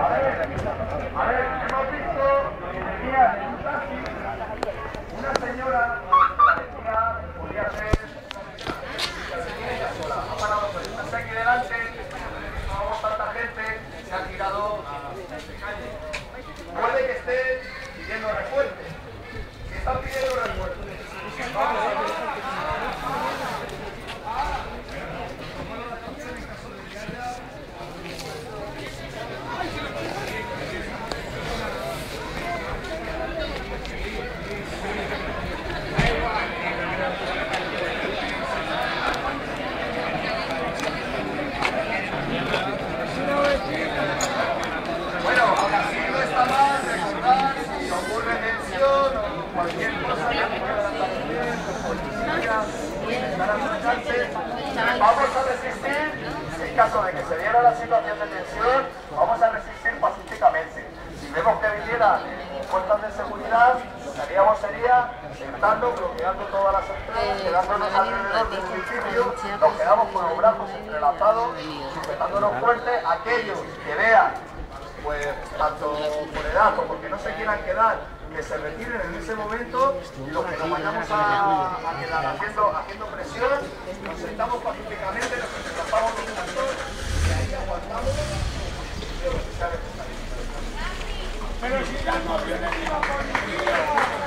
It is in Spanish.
A ver, Vamos a resistir, en caso de que se diera la situación de tensión, vamos a resistir pacíficamente. Si vemos que vinieran fuerzas de seguridad, lo que haríamos sería sentando, bloqueando todas las entradas, quedándonos alrededor del edificio, nos quedamos con los brazos entrelazados, sujetándonos fuerte, aquellos que vean, pues tanto por edad o porque no se quieran quedar, que se retiren en ese momento y los que nos vayamos a, a quedar haciendo, haciendo presión, nos sentamos pacíficamente, nos entrelazamos los brazos y ahí aguantamos. Pero si ya no viene ni la policía.